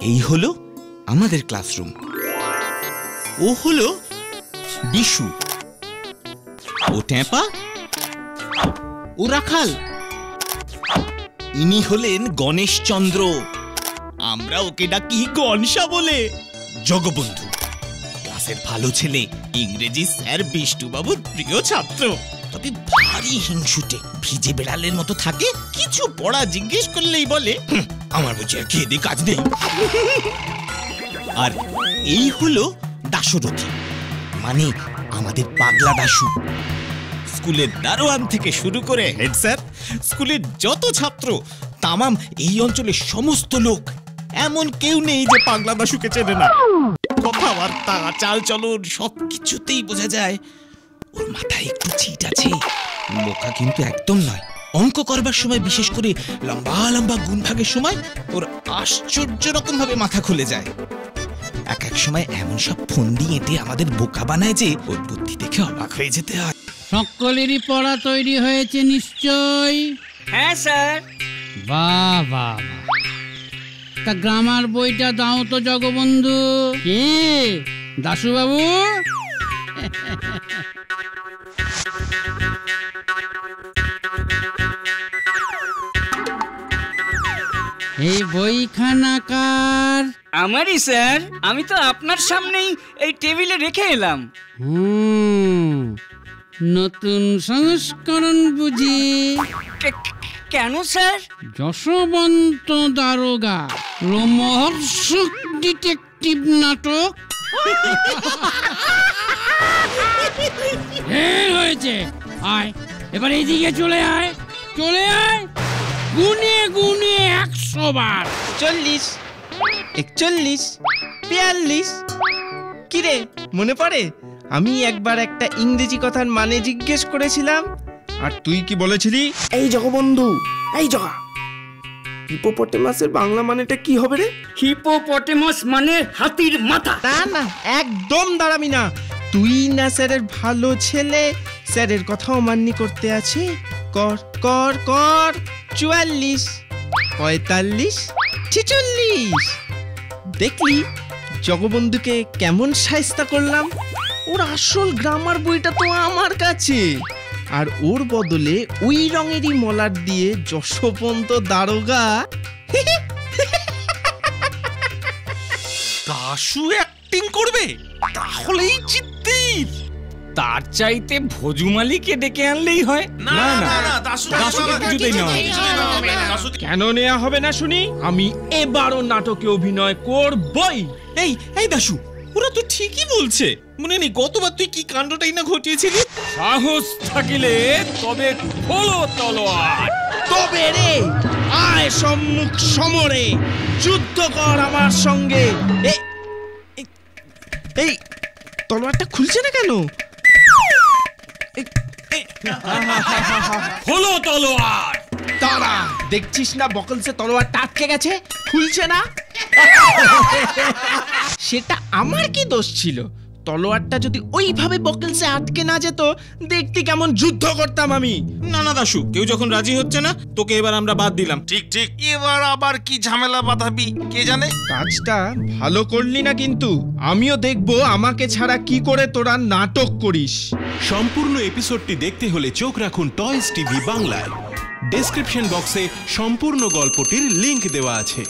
এই হলো আমাদের ক্লাসরুম। ও হলো বিশু ও ট্যাপা। ও রাখাল। ইনি হলেন গণেশচন্দ্র। আমরা ওকে ডাকি গনসা বলে। জগবন্ধু। ক্লাসের ভালো ছেলে ইংরেজি স্যার বিষ্ণুবাবুর প্রিয় ছাত্র। তবে ভারী হিংসুটে ভিজে বেড়ালের মতো থাকে কিছু পড়া জিজ্ঞেস করলেই বলে "হুঁ, আমার বুঝি আর খেয়ে দিয়ে কাজ নেই। আর এই হলো দাশরথী মানে আমাদের পাগলা দাসু স্কুলের দারোয়ান থেকে শুরু করে হেড স্যার, স্কুলের যত ছাত্র, তামাম এই অঞ্চলের সমস্ত লোক। এমন কেউ নেই যে পাগলা দাসুকে চেনে না। কথাবার্তা চাল চলন সব কিছুতেই বোঝা যায়, ওর মাথায় একটু ছিট আছে। বোকা কিন্তু একদম নয়। অঙ্ক করবার সময় বিশেষ করে লম্বা লম্বা গুণ ভাগের সময় ওর আশ্চর্য রকম ভাবে মাথা খুলে যায়। এক এক সময় এমন সব ফন্দি এঁটে আমাদের বোকা বানায় যে ওর বুদ্ধি দেখে অবাক হয়ে যেতে হয়। সকলেরই পড়া তৈরি হয়েছে নিশ্চয়। হ্যাঁ স্যার। বাহ বাহ বাহ। তা গ্রামার বইটা দাও তো জগবন্ধু। কি? দাশুবাবু এই বইখানা কার? আমারই স্যার। আমি তো আপনার সামনেই এই টেবিলে রেখে এলাম। হুম নতুন সংস্করণ বুঝি। কেন স্যার? যশবন্ত দারোগা রোমহর্ষক ডিটেকটিভ নাটক। এই হয়েছে। আয় এবার এইদিকে চলে আয়। চলে আয়। গুনে গুনে একশো বার। চল্লিশ একচল্লিশ বিয়াল্লিশ। কিরে মনে পড়ে? আমি একবার একটা ইংরেজি কথার মানে জিজ্ঞেস করেছিলাম আর তুই কি বলেছিলি? এই জগবন্ধু এই জগা। হিপোপটেমাসের বাংলা মানেটা কি হবে রে? হিপোপটেমাস মানে হাতির মাথা। না না একদম দাঁড়াবি না। তুই না স্যারের ভালো ছেলে স্যারের কথাও মান্যি করতে আছে। কর কর কর, চুয়াল্লিশ, পঁয়তাল্লিশ, ছেচল্লিশ। দেখলি, জগবন্ধুকে কেমন সাইস্তা করলাম। ওর আসল গ্রামার বইটা তো আমার কাছে। আর ওর বদলে ওই রঙেরই মলার দিয়ে যশবন্ত দারোগা। দাশু অ্যাক্টিং করবে? তাহলেই চিত্তির। তার চাইতে ভজুমালিকে ডেকে আনলেই হয়। না না না। দাশুকে কিছুতেই নেওয়া হবে না। কেন নেওয়া হবে না শুনি? আমি এবারও নাটকে অভিনয় করবই। এই এই দাশু ওরা তো ঠিকই বলছে। মনে নেই গতবার তুই কি কাণ্ডটাই না ঘটিয়েছিলি? সাহস থাকিলে তবে খোলো তলোয়ার। তবে রে আয় সম্মুখ সমরে। যুদ্ধ কর আমার সঙ্গে। এই তলোয়ারটা খুলছে না কেন? খোলো তলোয়ার। তারা দেখছিস না বকলসে তলোয়ার টাটকে গেছে? খুলছে না? সেটা আমার কি দোষ ছিল? তলোয়ারটা যদি ওইভাবে বকলসে আটকে না যেত দেখতে কেমন যুদ্ধ করতাম আমি। না না দাশু কেউ যখন রাজি হচ্ছে না তোকে এবার আমরা বাদ দিলাম। ঠিক ঠিক। এবার আবার কি ঝামেলা বাঁধাবি কে জানে? কাজটা ভালো করলি না কিন্তু। আমিও দেখব আমাকে ছাড়া কি করে তোরা নাটক করিস। সম্পূর্ণ এপিসোডটি দেখতে হলে চোখ রাখুন টয়েস টিভি বাংলায়। ডেসক্রিপশন বক্সে সম্পূর্ণ গল্পটির লিংক দেওয়া আছে।